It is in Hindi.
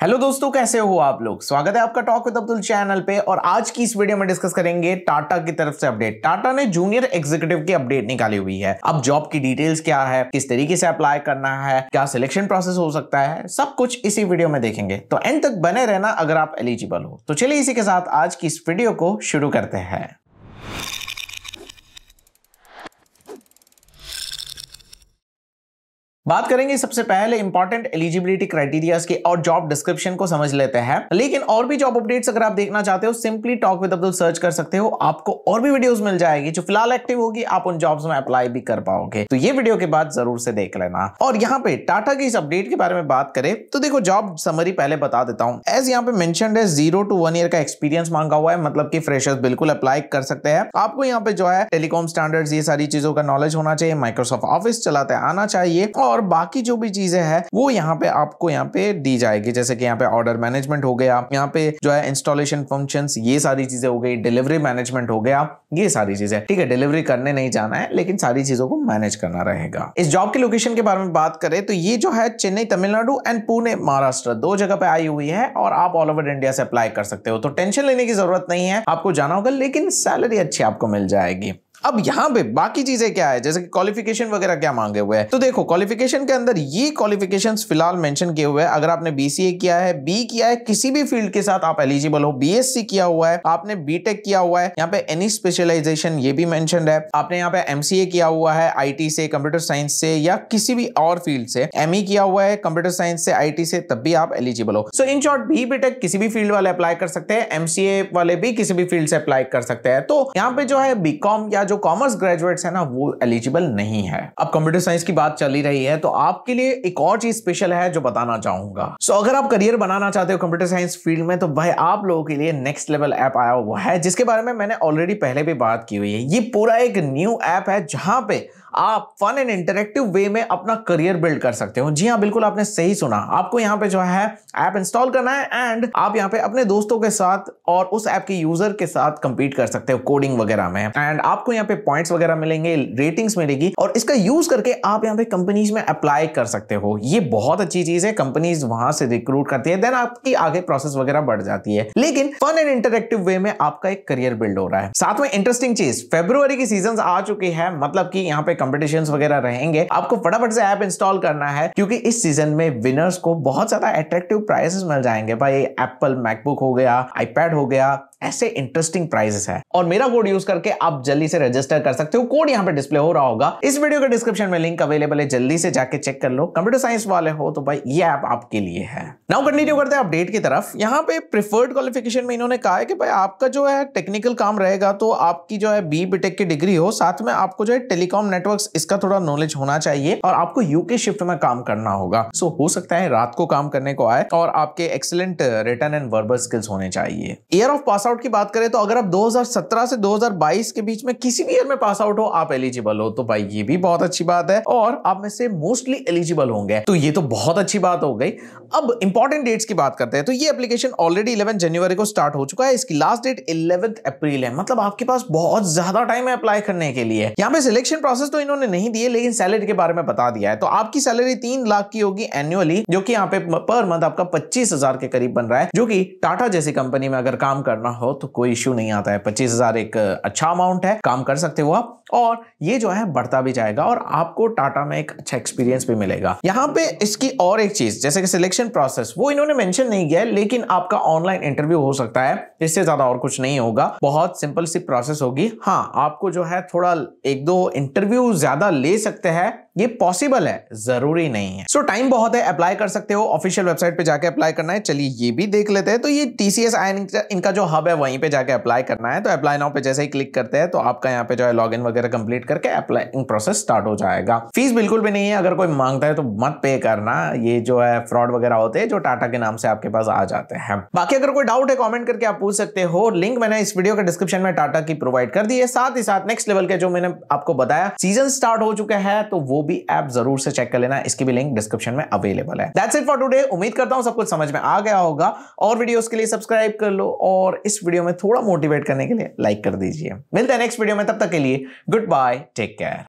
हेलो दोस्तों, कैसे हो आप लोग? स्वागत है आपका टॉक विद अब्दुल चैनल पे और आज की इस वीडियो में डिस्कस करेंगे टाटा की तरफ़ से अपडेट टाटा ने जूनियर एग्जीक्यूटिव की अपडेट निकाली हुई है। अब जॉब की डिटेल्स क्या है? किस तरीके से अप्लाई करना है? क्या सिलेक्शन प्रोसेस हो सकता है? सब कुछ इसी वीडियो में देखेंगे। तो एंड तक बने रहना अगर आप एलिजिबल हो। तो चलिए इसी के साथ आज की इस वीडियो को शुरू करते हैं। बात करेंगे सबसे पहले इंपॉर्टेंट एलिजिबिलिटी क्राइटेरिया की और जॉब डिस्क्रिप्शन को समझ लेते हैं। लेकिन और भी जॉब अपडेट्स अगर आप देखना चाहते हो simply talk with Abdul search कर सकते हो। आपको और भी वीडियोस मिल जाएगी जो फ़िलहाल एक्टिव होगी, आप उन जॉब्स में अप्लाई भी कर पाओगे। तो ये वीडियो के बाद ज़रूर से देख लेना। और यहाँ पे टाटा की इस अपडेट के बारे में बात करें तो देखो जॉब समरी पहले बता देता हूँ। एज यहाँ पे है ज़ीरो टू वन ईयर का एक्सपीरियंस मांगा हुआ है मतलब की फ्रेशर्स बिल्कुल अप्लाई कर सकते हैं। आपको यहाँ पे जो है टेलीकॉम स्टैंडर्ड ये सारी चीज़ों का नॉलेज होना चाहिए माइक्रोसॉफ्ट ऑफ़िस चलाते आना चाहिए। और बाकी बाकी जो भी चीज़ें हैं, वो यहाँ पे आपको यहाँ पे दी जाएगी। जैसे कि यहाँ पे ऑर्डर मैनेजमेंट हो गया, यहाँ पे जो है इंस्टॉलेशन फ़ंक्शन ये सारी चीज़ें हो गई डिलीवरी मैनेजमेंट हो गया, ये सारी चीज़ें। ठीक है डिलीवरी करने नहीं जाना है, लेकिन सारी चीज़ों को मैनेज करना रहेगा। इस जॉब के लोकेशन के बारे में बात करें तो ये जो है चेन्नई, तमिलनाडु एंड पुणे, महाराष्ट्र, दो जगह पे आई हुई है और आप ऑल ओवर इंडिया से अप्लाई कर सकते हो। तो टेंशन लेने की ज़रूरत नहीं है, आपको जाना होगा, लेकिन सैलरी अच्छी आपको मिल जाएगी। अब यहाँ पे बाकी चीज़ें क्या है? जैसे कि क्वालिफिकेशन वगैरह क्या मांगे हुए हैं? तो देखो क्वालिफिकेशन के अंदर ये क्वालिफिकेशन फ़िलहाल मेंशन किए हुए हैं। अगर आपने बीसीए किया है बी किया है, किसी भी फ़ील्ड के साथ आप एलिजिबल हो। बीएससी किया हुआ है, आपने बीटेक किया हुआ है, यहाँ पे एनी स्पेशलाइजेशन ये भी मैंशन है। आपने यहाँ पे एमसीए किया हुआ है आईटी से कंप्यूटर साइंस से, या किसी भी और फ़ील्ड से। एम e किया हुआ है कंप्यूटर साइंस से आईटी से, तब भी आप एलिजिबल हो। So in short B B Tech किसी भी फ़ील्ड वाले अप्लाई कर सकते हैं एमसीए वाले भी किसी भी फ़ील्ड से अप्लाई कर सकते हैं। तो यहाँ पे जो है बीकॉम या जो कॉमर्स ग्रेजुएट्स है ना, वो एलिजिबल नहीं है। अब कंप्यूटर साइंस की बात चली रही है तो आपके लिए एक और चीज़ स्पेशल है जो बताना चाहूँगा। सो अगर आप करियर बनाना चाहते हो कंप्यूटर साइंस फ़ील्ड में तो भाई आप लोगों के लिए नेक्स्ट लेवल ऐप आया हुआ है, जिसके बारे में मैंने ऑलरेडी पहले भी बात की हुई है। ये पूरा एक न्यू ऐप है, जहाँ पे आप फन एंड इंटरेक्टिव वे में अपना करियर बिल्ड कर सकते हो। जी हाँ बिल्कुल आपने सही सुना। आपको यहाँ पे जो है ऐप इंस्टॉल करना है एंड आप यहाँ पे अपने दोस्तों के साथ और उस ऐप के यूज़र के साथ कंपीट कर सकते हो कोडिंग वगैरह में। एंड आपको यहाँ पे पॉइंट्स वगैरह मिलेंगे रेटिंग्स मिलेगी और इसका यूज़ करके आप यहाँ पे कंपनीज़ में अप्लाई कर सकते हो। ये बहुत अच्छी चीज़ है कंपनीज़ वहाँ से रिक्रूट करती है देन आपकी आगे प्रोसेस वगैरह बढ़ जाती है। लेकिन फन एंड इंटरेक्टिव वे में आपका एक करियर बिल्ड हो रहा है। साथ में इंटरेस्टिंग चीज़ फेब्रुवरी की सीज़न आ चुकी है मतलब की यहाँ पे कंपटीशन वगैरह रहेंगे। आपको फटाफट से ऐप इंस्टॉल करना है, क्योंकि इस सीज़न में विनर्स को बहुत ज़्यादा अट्रैक्टिव प्राइसेस मिल जाएँगे। भाई एप्पल मैकबुक हो गया आईपैड हो गया ऐसे इंटरेस्टिंग प्राइजेस है। और मेरा कोड यूज़ करके आप जल्दी से रजिस्टर कर सकते हो। कोड यहाँ पे डिस्प्ले हो रहा होगा। इस वीडियो के डिस्क्रिप्शन में लिंक अवेलेबल है। जल्दी से जाके चेक कर लो। कंप्यूटर साइंस वाले हो तो भाई ये ऐप आपके लिए है। नाउ कंटिन्यू करते हैं अपडेट की तरफ़। यहाँ पे प्रिफर्ड क्वालिफिकेशन में इन्होंने कहा है कि भाई आपका जो है टेक्निकल काम रहेगा तो आपकी जो है बी बीटेक की डिग्री हो। साथ में आपको जो है टेलीकॉम नेटवर्क इसका थोड़ा नॉलेज होना चाहिए और आपको यूके शिफ्ट में काम करना होगा। सो हो सकता है रात को काम करने को आए और आपके excellent written and verbal skills होने चाहिए। ईयर ऑफ़ पास आउट की बात करें तो अगर आप 2017 से 2022 के बीच में किसी भी ईयर में पास आउट हो, आप एलिजिबल हो। तो भाई, ये भी बहुत अच्छी बात है और आप में से मोस्टली एलिजिबल होंगे। तो ये तो बहुत अच्छी बात हो गई। अब इंपॉर्टेंट डेट्स की बात करते हैं। तो ये एप्लीकेशन ऑलरेडी इलेवन जनवरी को स्टार्ट हो चुका है। इसकी लास्ट डेट इलेवन अप्रैल है। मतलब आपके पास बहुत ज़्यादा टाइम है अप्लाई करने के लिए। यहाँ पे सिलेक्शन प्रोसेस तो इन्होंने नहीं दिए, लेकिन सैलरी के बारे में बता दिया है। तो आपकी सैलरी तीन लाख की होगी एनुअली जो कि यहाँ पे पर मंथ आपका पच्चीस के करीब बन रहा है, जो कि टाटा जैसी कंपनी में अगर काम करना हो तो कोई इश्यू नहीं आता है। पच्चीस हज़ार एक अच्छा अमाउंट है, काम कर सकते हो आप। और ये जो है, बढ़ता भी जाएगा और आपको टाटा में एक अच्छा एक्सपीरियंस भी मिलेगा। यहाँ पे इसकी और एक चीज़, जैसे कि सिलेक्शन प्रोसेस वो इन्होंने मेंशन नहीं किया है, लेकिन आपका ऑनलाइन इंटरव्यू हो सकता है। इससे ज़्यादा और कुछ नहीं होगा। बहुत सिंपल सी प्रोसेस होगी। हाँ आपको जो है, थोड़ा एक दो इंटरव्यू ज़्यादा ले सकते हैं। ये पॉसिबल है ज़रूरी नहीं है। सो so, टाइम बहुत है अप्लाई कर सकते हो ऑफिशियल वेबसाइट पे जाके अप्लाई करना है। चलिए ये भी देख लेते हैं। तो ये टीसीएस इनका जो हब है वहीं पे जाके अप्लाई करना है। तो अप्लाई नाउ पे जैसे ही क्लिक करते हैं तो आपका यहाँ पे जो है लॉग वगैरह कंप्लीट करके अप्लाइंग प्रोसेस स्टार्ट हो जाएगा। फ़ीस बिल्कुल भी नहीं है। अगर कोई माँगता है तो मत पे करना। ये जो है फ्रॉड वगैरह होते हैं जो टाटा के नाम से आपके पास आ जाते हैं। बाकी अगर कोई डाउट है कॉमेंट करके आप पूछ सकते हो। लिंक मैंने इस वीडियो के डिस्क्रिप्शन में टाटा की प्रोवाइड कर दी है। साथ ही साथ नेक्स्ट लेवल के जो मैंने आपको बताया सीज़न स्टार्ट हो चुका है तो वो भी ऐप ज़रूर से चेक कर लेना, इसकी भी लिंक डिस्क्रिप्शन में अवेलेबल है। दैट्स इट फॉर टुडे उम्मीद करता हूँ सब कुछ समझ में आ गया होगा। और वीडियोस के लिए सब्सक्राइब कर लो और इस वीडियो में थोड़ा मोटिवेट करने के लिए लाइक कर दीजिए। मिलते हैं नेक्स्ट वीडियो में, तब तक के लिए गुड बाय टेक केयर